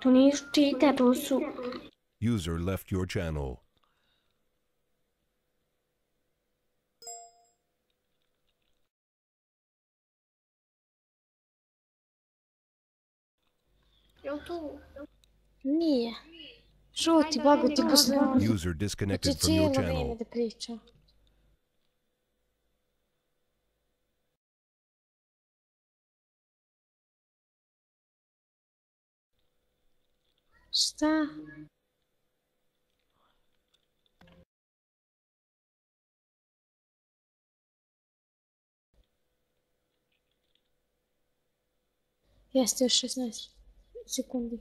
To nisu čita, to su... User left your channel. Jel tu? Nije. Šuti, Bogu ti posle... User Znači disconnected from cijelo your vrijeme channel. da priča. Что? Я сейчас 16 секунд.